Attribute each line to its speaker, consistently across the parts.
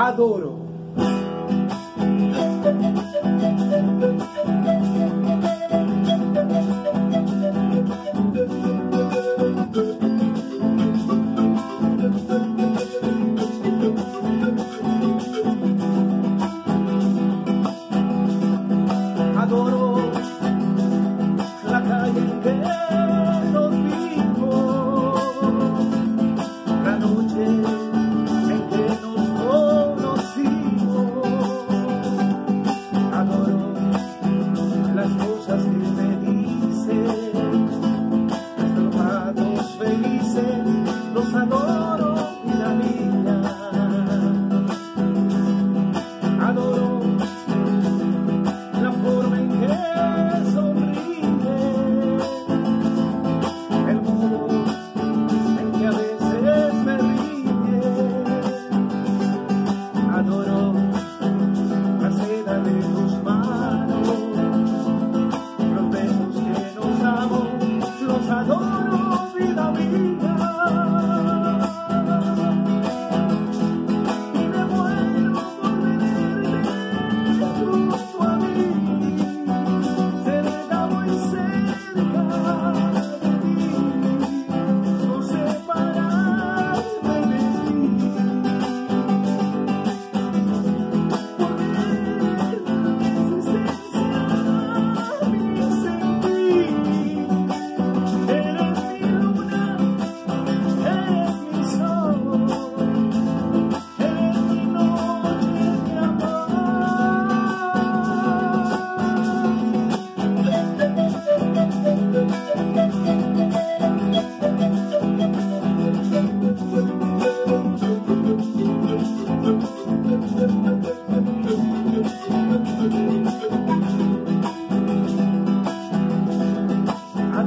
Speaker 1: Adoro, adoro la calle en que nos la noche.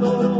Speaker 1: oh